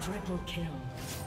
Triple kill.